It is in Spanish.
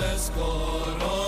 drumen